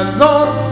I thought